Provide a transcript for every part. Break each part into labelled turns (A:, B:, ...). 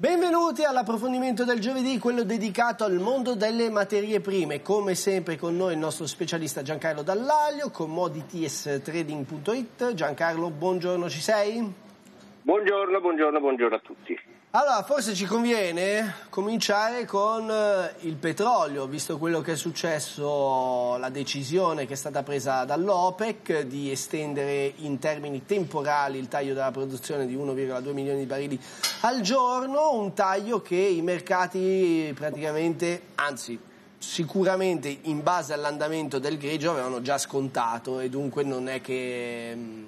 A: Benvenuti all'approfondimento del giovedì, quello dedicato al mondo delle materie prime. Come sempre con noi il nostro specialista Giancarlo Dallaglio, commoditiestrading.it. Giancarlo, buongiorno, ci sei?
B: Buongiorno, buongiorno, buongiorno a tutti.
A: Allora, forse ci conviene cominciare con eh, il petrolio, visto quello che è successo, la decisione che è stata presa dall'OPEC di estendere in termini temporali il taglio della produzione di 1,2 milioni di barili al giorno, un taglio che i mercati praticamente, anzi sicuramente in base all'andamento del greggio avevano già scontato e dunque non è che mm,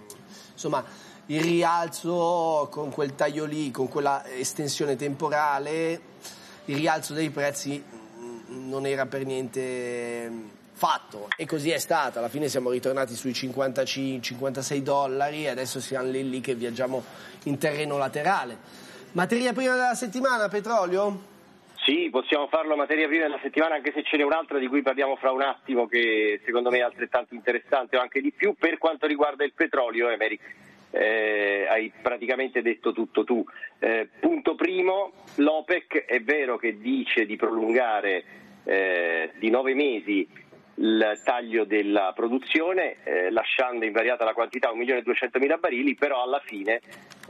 A: insomma il rialzo con quel taglio lì, con quella estensione temporale, il rialzo dei prezzi non era per niente fatto e così è stato. Alla fine siamo ritornati sui 55-56 dollari e adesso siamo lì, lì che viaggiamo in terreno laterale. Materia prima della settimana, petrolio?
B: Sì, possiamo farlo materia prima della settimana, anche se ce n'è un'altra di cui parliamo fra un attimo, che secondo me è altrettanto interessante o anche di più per quanto riguarda il petrolio, Emerick eh, hai praticamente detto tutto tu. Eh, punto primo, l'OPEC è vero che dice di prolungare eh, di nove mesi il taglio della produzione eh, lasciando invariata la quantità 1.200.000 barili, però alla fine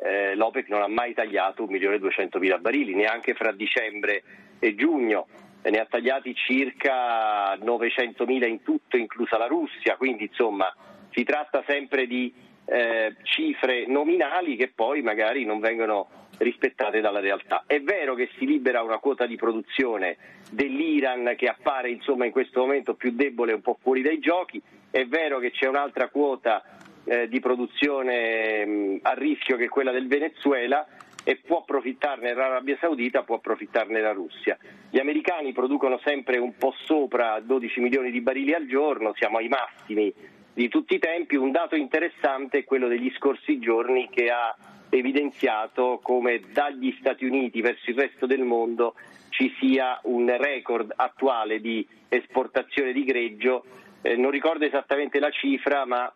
B: eh, l'OPEC non ha mai tagliato 1.200.000 barili, neanche fra dicembre e giugno, ne ha tagliati circa 900.000 in tutto, inclusa la Russia, quindi insomma si tratta sempre di eh, cifre nominali che poi magari non vengono rispettate dalla realtà. È vero che si libera una quota di produzione dell'Iran che appare insomma, in questo momento più debole, un po' fuori dai giochi, è vero che c'è un'altra quota eh, di produzione mh, a rischio che è quella del Venezuela e può approfittarne l'Arabia Saudita, può approfittarne la Russia. Gli americani producono sempre un po' sopra 12 milioni di barili al giorno, siamo ai massimi di tutti i tempi. Un dato interessante è quello degli scorsi giorni che ha evidenziato come dagli Stati Uniti verso il resto del mondo ci sia un record attuale di esportazione di greggio. Eh, non ricordo esattamente la cifra, ma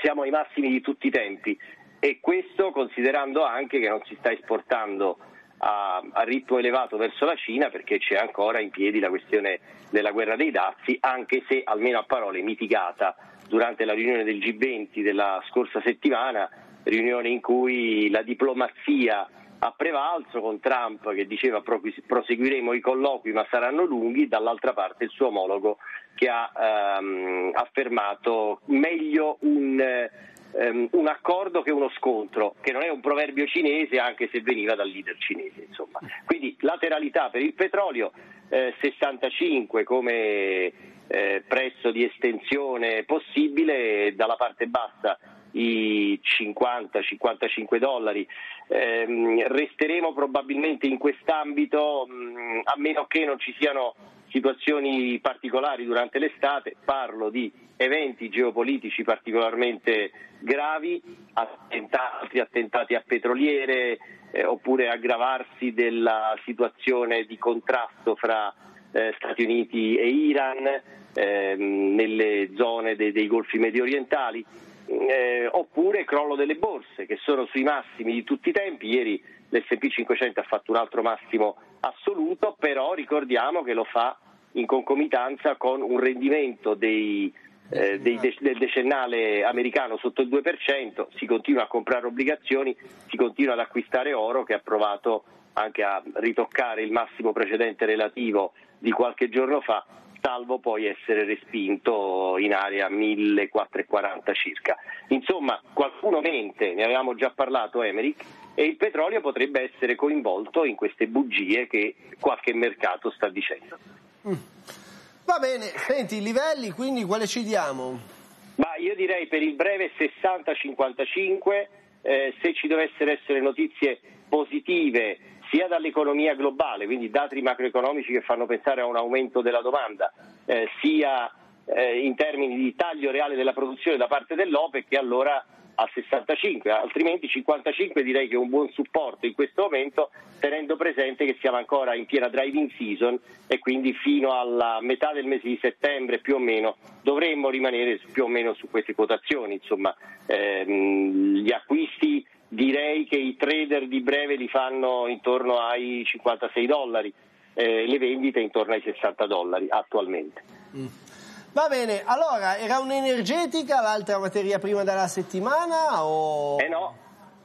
B: siamo ai massimi di tutti i tempi e questo considerando anche che non si sta esportando a, a, ritmo elevato verso la Cina perché c'è ancora in piedi la questione della guerra dei dazi, anche se almeno a parole mitigata durante la riunione del G20 della scorsa settimana, riunione in cui la diplomazia ha prevalso con Trump che diceva proseguiremo i colloqui ma saranno lunghi, dall'altra parte il suo omologo che ha ehm, affermato meglio un, ehm, un, accordo che uno scontro, che non è un proverbio cinese anche se veniva dal leader cinese. Insomma. Quindi lateralità per il petrolio, eh, 65 come eh, prezzo di estensione possibile, dalla parte bassa i 50-55 dollari. Eh, resteremo probabilmente in quest'ambito mh, a meno che non ci siano situazioni particolari durante l'estate, parlo di eventi geopolitici particolarmente gravi, attentati, attentati a petroliere eh, oppure aggravarsi della situazione di contrasto fra eh, Stati Uniti e Iran, ehm, nelle zone de- dei golfi medio orientali, eh, oppure crollo delle borse che sono sui massimi di tutti i tempi. Ieri l'SP 500 ha fatto un altro massimo assoluto, però ricordiamo che lo fa in concomitanza con un rendimento dei, eh, dei de- del decennale americano sotto il 2%, si continua a comprare obbligazioni, si continua ad acquistare oro che ha provato anche a ritoccare il massimo precedente relativo di qualche giorno fa, salvo poi essere respinto in area 1440 circa. Insomma, qualcuno mente, ne avevamo già parlato Emerick, e il petrolio potrebbe essere coinvolto in queste bugie che qualche mercato sta dicendo.
A: Mm. Va bene, senti i livelli, quindi quale ci diamo?
B: Ma io direi per il breve 60-55, eh, se ci dovessero essere notizie positive sia dall'economia globale, quindi dati macroeconomici che fanno pensare a un aumento della domanda, eh, sia eh, in termini di taglio reale della produzione da parte dell'OPEC che allora a 65, altrimenti 55 direi che è un buon supporto in questo momento tenendo presente che siamo ancora in piena driving season e quindi fino alla metà del mese di settembre più o meno dovremmo rimanere più o meno su queste quotazioni, insomma ehm, gli acquisti direi che i trader di breve li fanno intorno ai 56 dollari, eh, le vendite intorno ai 60 dollari attualmente.
A: Mm. Va bene, allora era un'energetica l'altra materia prima della settimana? O...
B: Eh no,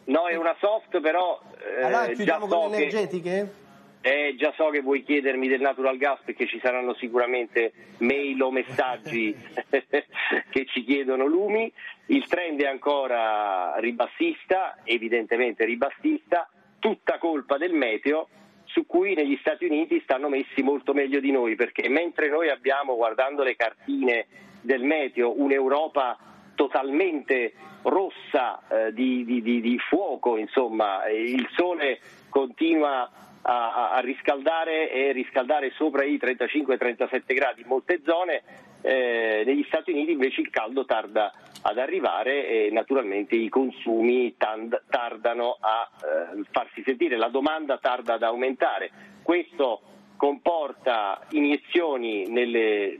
B: no è una soft però...
A: Eh, allora chiudiamo so con le energetiche?
B: Che, eh, già so che vuoi chiedermi del natural gas perché ci saranno sicuramente mail o messaggi che ci chiedono lumi. Il trend è ancora ribassista, evidentemente ribassista, tutta colpa del meteo su cui negli Stati Uniti stanno messi molto meglio di noi, perché mentre noi abbiamo, guardando le cartine del meteo, un'Europa totalmente rossa eh, di, di, di, di, fuoco, insomma, il sole continua a, a, riscaldare e riscaldare sopra i 35-37 gradi in molte zone, eh, negli Stati Uniti invece il caldo tarda ad arrivare e naturalmente i consumi tand- tardano a eh, farsi sentire, la domanda tarda ad aumentare. Questo comporta iniezioni nelle,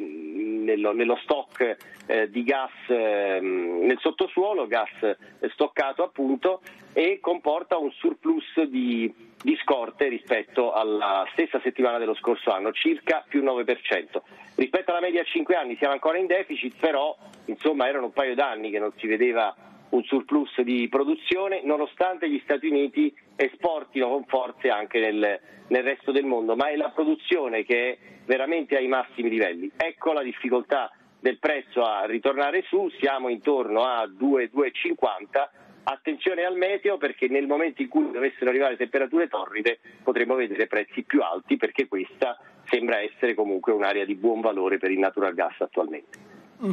B: nello, nello, stock eh, di gas eh, nel sottosuolo, gas stoccato appunto, e comporta un surplus di, di, scorte rispetto alla stessa settimana dello scorso anno, circa più 9%. Rispetto alla media a 5 anni siamo ancora in deficit, però insomma erano un paio d'anni che non si vedeva un surplus di produzione, nonostante gli Stati Uniti esportino con forze anche nel, nel resto del mondo, ma è la produzione che è veramente ai massimi livelli. Ecco la difficoltà del prezzo a ritornare su, siamo intorno a 2,250 attenzione al meteo perché nel momento in cui dovessero arrivare temperature torride potremmo vedere prezzi più alti perché questa sembra essere comunque un'area di buon valore per il natural gas attualmente.
A: Mm.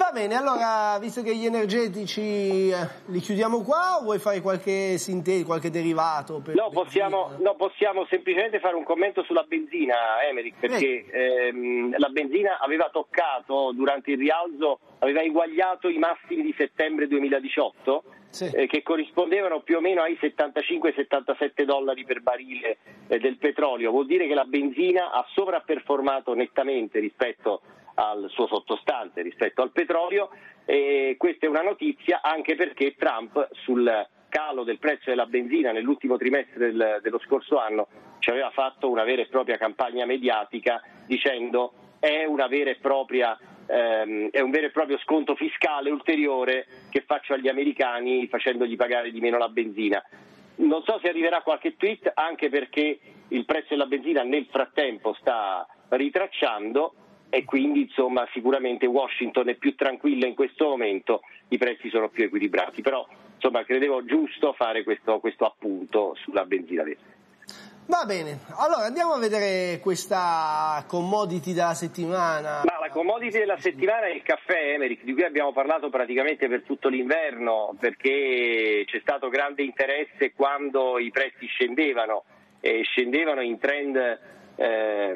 A: Va bene, allora visto che gli energetici eh, li chiudiamo qua o vuoi fare qualche sintesi, qualche derivato?
B: no, possiamo, no, possiamo, semplicemente fare un commento sulla benzina, Emerick, perché eh. ehm, la benzina aveva toccato durante il rialzo, aveva eguagliato i massimi di settembre 2018 sì. eh, che corrispondevano più o meno ai 75-77 dollari per barile eh, del petrolio. Vuol dire che la benzina ha sovrapperformato nettamente rispetto al suo sottostante, rispetto al petrolio e questa è una notizia anche perché Trump sul calo del prezzo della benzina nell'ultimo trimestre del, dello scorso anno ci aveva fatto una vera e propria campagna mediatica dicendo è propria ehm, è un vero e proprio sconto fiscale ulteriore che faccio agli americani facendogli pagare di meno la benzina. Non so se arriverà qualche tweet anche perché il prezzo della benzina nel frattempo sta ritracciando e quindi insomma sicuramente Washington è più tranquilla in questo momento, i prezzi sono più equilibrati, però insomma credevo giusto fare questo, questo appunto sulla benzina verde.
A: Va bene, allora andiamo a vedere questa commodity della settimana.
B: Ma la commodity della settimana è il caffè, Emerick, di cui abbiamo parlato praticamente per tutto l'inverno, perché c'è stato grande interesse quando i prezzi scendevano, e scendevano in trend eh,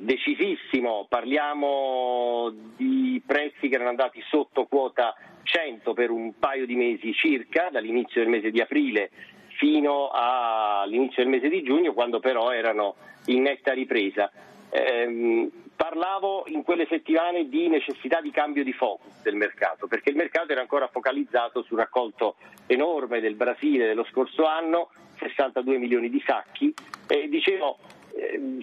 B: decisissimo, parliamo di prezzi che erano andati sotto quota 100 per un paio di mesi circa, dall'inizio del mese di aprile fino all'inizio del mese di giugno, quando però erano in netta ripresa. Eh, parlavo in quelle settimane di necessità di cambio di focus del mercato, perché il mercato era ancora focalizzato sul raccolto enorme del Brasile dello scorso anno, 62 milioni di sacchi, e dicevo Ehm,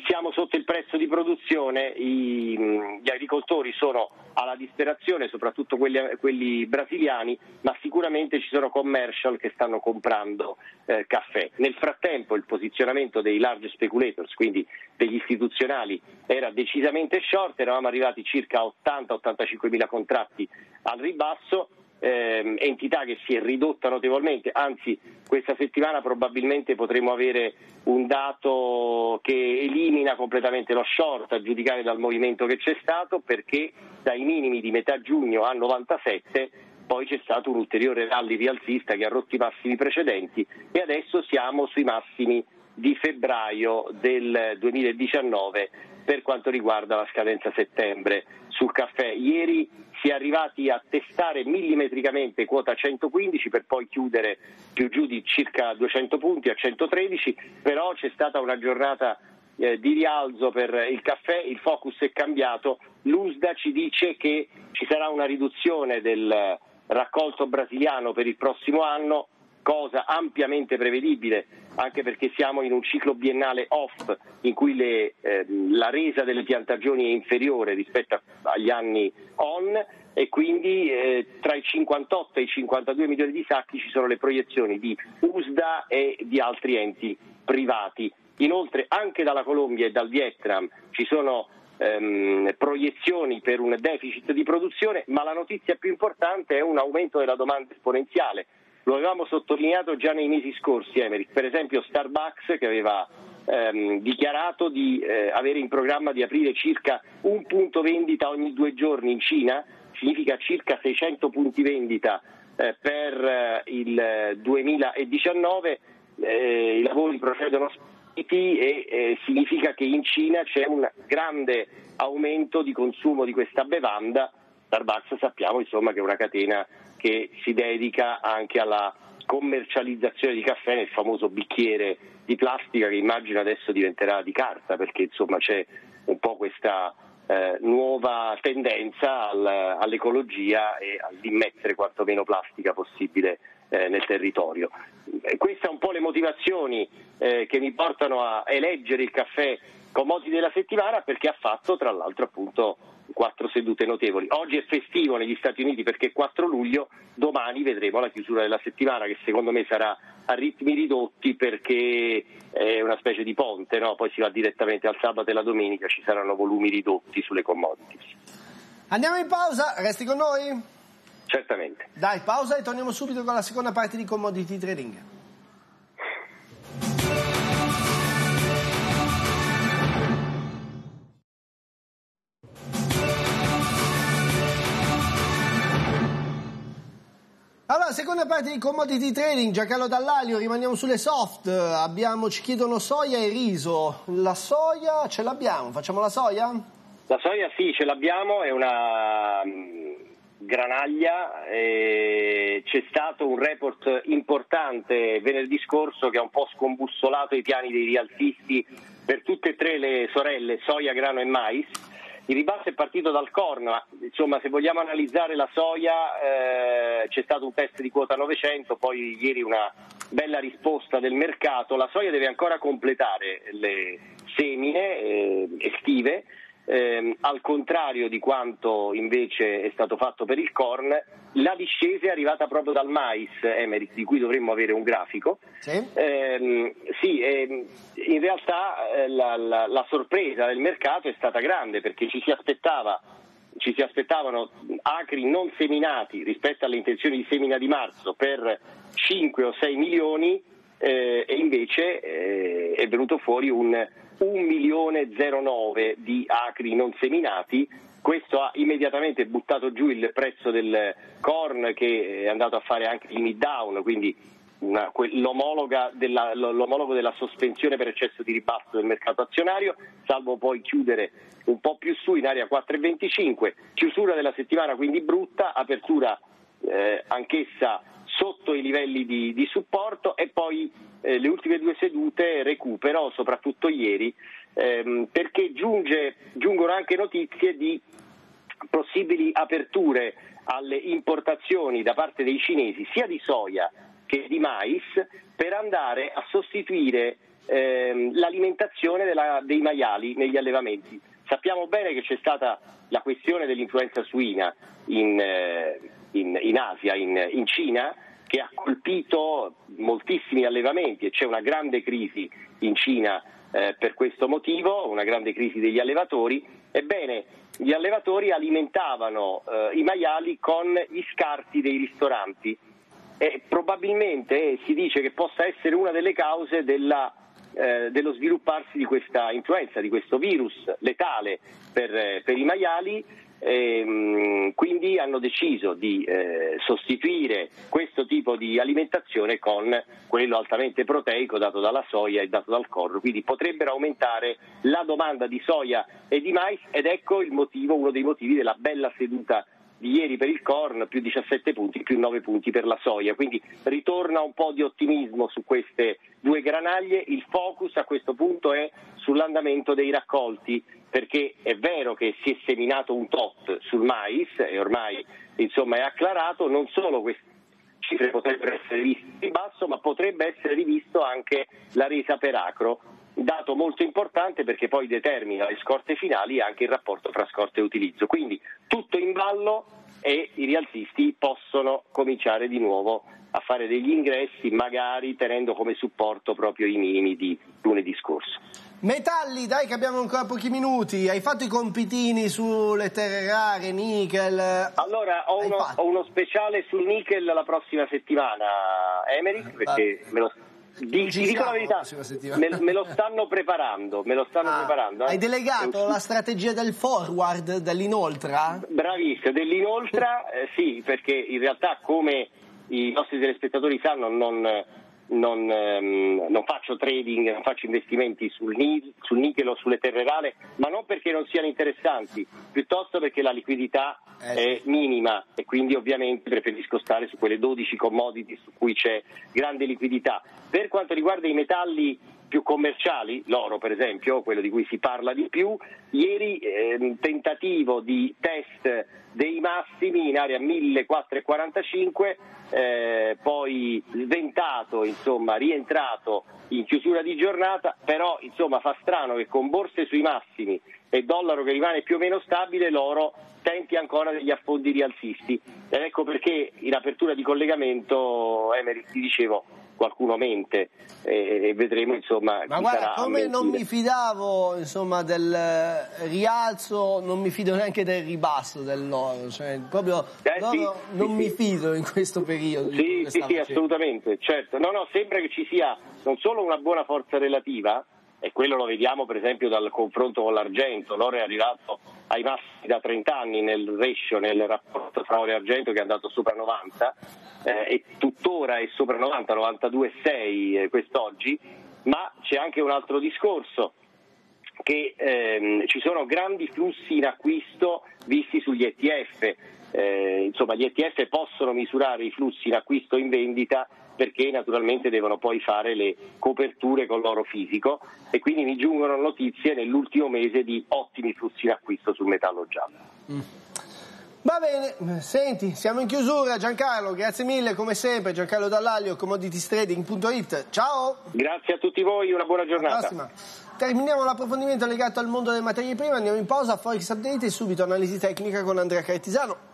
B: siamo sotto il prezzo di produzione, I, gli agricoltori sono alla disperazione, soprattutto quelli, quelli, brasiliani, ma sicuramente ci sono commercial che stanno comprando eh, caffè. Nel frattempo il posizionamento dei large speculators, quindi degli istituzionali, era decisamente short, eravamo arrivati circa a 80-85 mila contratti al ribasso eh, entità che si è ridotta notevolmente, anzi questa settimana probabilmente potremo avere un dato che elimina completamente lo short a giudicare dal movimento che c'è stato perché dai minimi di metà giugno a 97 poi c'è stato un ulteriore rally rialzista che ha rotto i massimi precedenti e adesso siamo sui massimi di febbraio del 2019 per quanto riguarda la scadenza settembre sul caffè. Ieri si è arrivati a testare millimetricamente quota 115 per poi chiudere più giù di circa 200 punti a 113, però c'è stata una giornata eh, di rialzo per il caffè, il focus è cambiato, l'USDA ci dice che ci sarà una riduzione del raccolto brasiliano per il prossimo anno cosa ampiamente prevedibile, anche perché siamo in un ciclo biennale off in cui le, eh, la resa delle piantagioni è inferiore rispetto agli anni on e quindi eh, tra i 58 e i 52 milioni di sacchi ci sono le proiezioni di USDA e di altri enti privati. Inoltre anche dalla Colombia e dal Vietnam ci sono ehm, proiezioni per un deficit di produzione, ma la notizia più importante è un aumento della domanda esponenziale. Lo avevamo sottolineato già nei mesi scorsi, Emerick. Per esempio Starbucks che aveva ehm, dichiarato di eh, avere in programma di aprire circa un punto vendita ogni due giorni in Cina, significa circa 600 punti vendita eh, per eh, il 2019. Eh, I lavori procedono e eh, significa che in Cina c'è un grande aumento di consumo di questa bevanda. Starbucks sappiamo insomma, che è una catena che si dedica anche alla commercializzazione di caffè nel famoso bicchiere di plastica che immagino adesso diventerà di carta perché insomma c'è un po' questa eh, nuova tendenza al, all'ecologia e all'immettere quanto meno plastica possibile eh, nel territorio. Queste sono un po' le motivazioni eh, che mi portano a eleggere il caffè commodity della settimana perché ha fatto tra l'altro appunto quattro sedute notevoli. Oggi è festivo negli Stati Uniti perché è 4 luglio, domani vedremo la chiusura della settimana che secondo me sarà a ritmi ridotti perché è una specie di ponte, no? poi si va direttamente al sabato e la domenica, ci saranno volumi ridotti sulle commodities.
A: Andiamo in pausa, resti con noi?
B: Certamente.
A: Dai, pausa e torniamo subito con la seconda parte di Commodity Trading. Seconda parte di commodity trading, Giancarlo Dall'Alio, rimaniamo sulle soft, abbiamo, ci chiedono soia e riso, la soia ce l'abbiamo, facciamo la soia?
B: La soia sì, ce l'abbiamo, è una mm, granaglia, c'è stato un report importante venerdì scorso che ha un po' scombussolato i piani dei rialzisti per tutte e tre le sorelle, soia, grano e mais il ribasso è partito dal corno, ma insomma se vogliamo analizzare la soia eh, c'è stato un test di quota 900, poi ieri una bella risposta del mercato, la soia deve ancora completare le semine eh, estive eh, al contrario di quanto invece è stato fatto per il corn, la discesa è arrivata proprio dal mais, Emerick, di cui dovremmo avere un grafico.
A: Sì,
B: eh, sì eh, in realtà eh, la, la, la, sorpresa del mercato è stata grande perché ci si, ci si aspettavano acri non seminati rispetto alle intenzioni di semina di marzo per 5 o 6 milioni eh, e invece eh, è venuto fuori un 1 milione 09 di acri non seminati. Questo ha immediatamente buttato giù il prezzo del corn che è andato a fare anche il mid down, quindi una, della, l'omologo della sospensione per eccesso di ribasso del mercato azionario, salvo poi chiudere un po' più su in area 4,25. Chiusura della settimana quindi brutta, apertura eh, anch'essa sotto i livelli di, di supporto e poi eh, le ultime due sedute recupero, soprattutto ieri, ehm, perché giunge, giungono anche notizie di possibili aperture alle importazioni da parte dei cinesi sia di soia che di mais per andare a sostituire ehm, l'alimentazione della, dei maiali negli allevamenti. Sappiamo bene che c'è stata la questione dell'influenza suina in, eh, in, in Asia, in, in Cina, che ha colpito moltissimi allevamenti e c'è una grande crisi in Cina eh, per questo motivo, una grande crisi degli allevatori. Ebbene, gli allevatori alimentavano eh, i maiali con gli scarti dei ristoranti e probabilmente si dice che possa essere una delle cause della, eh, dello svilupparsi di questa influenza, di questo virus letale per, per i maiali e, ehm, quindi hanno deciso di eh, sostituire questo tipo di alimentazione con quello altamente proteico dato dalla soia e dato dal corno, quindi potrebbero aumentare la domanda di soia e di mais ed ecco il motivo, uno dei motivi della bella seduta di ieri per il corn, più 17 punti, più 9 punti per la soia, quindi ritorna un po' di ottimismo su queste due granaglie, il focus a questo punto è sull'andamento dei raccolti perché è vero che si è seminato un tot sul mais e ormai insomma, è acclarato, non solo quest- cifre potrebbero essere viste in basso, ma potrebbe essere rivisto anche la resa per acro, dato molto importante perché poi determina le scorte finali e anche il rapporto fra scorte e utilizzo. Quindi tutto in ballo e i rialzisti possono cominciare di nuovo a fare degli ingressi, magari tenendo come supporto proprio i minimi di lunedì scorso.
A: Metalli, dai che abbiamo ancora pochi minuti, hai fatto i compitini sulle terre rare, nickel?
B: Allora, ho uno, ho uno, speciale sul nickel la prossima settimana, Emerick, perché ah. me lo di, ti dico la verità, me, me, lo stanno preparando, me lo stanno ah, preparando.
A: Eh. Hai delegato la strategia del forward, dell'inoltra?
B: Bravissimo, dell'inoltra eh, sì, perché in realtà come i nostri telespettatori sanno non non, ehm, non, faccio trading, non faccio investimenti sul, sul nickel o sulle terre rare, ma non perché non siano interessanti, piuttosto perché la liquidità eh. è minima e quindi ovviamente preferisco stare su quelle 12 commodity su cui c'è grande liquidità. Per quanto riguarda i metalli più commerciali, l'oro per esempio, quello di cui si parla di più, ieri eh, tentativo di test dei massimi in area 1445, eh, poi sventato, insomma, rientrato in chiusura di giornata, però insomma, fa strano che con borse sui massimi e dollaro che rimane più o meno stabile, l'oro tenti ancora degli affondi rialzisti. Ed ecco perché in apertura di collegamento, Emery, ti dicevo, qualcuno mente e, e vedremo insomma
A: ma guarda come non mi fidavo insomma del rialzo non mi fido neanche del ribasso dell'oro cioè proprio eh, sì, non sì, mi fido in questo periodo
B: sì sì sì assolutamente certo. No no sembra che ci sia non solo una buona forza relativa e quello lo vediamo per esempio dal confronto con l'argento, l'oro è arrivato ai massimi da 30 anni nel ratio, nel rapporto tra oro e argento che è andato sopra 90 eh, e tuttora è sopra 90, 92,6 eh, quest'oggi, ma c'è anche un altro discorso che ehm, ci sono grandi flussi in acquisto visti sugli ETF, eh, insomma gli ETF possono misurare i flussi in acquisto e in vendita perché naturalmente devono poi fare le coperture con l'oro fisico e quindi mi giungono notizie nell'ultimo mese di ottimi flussi in acquisto sul metallo giallo. Mm.
A: Va bene, senti, siamo in chiusura Giancarlo, grazie mille come sempre Giancarlo Dall'Aglio, commoditiestrading.it, ciao!
B: Grazie a tutti voi, una buona giornata.
A: Terminiamo l'approfondimento legato al mondo delle materie prime, andiamo in pausa, Forex Update e subito analisi tecnica con Andrea Cartisano.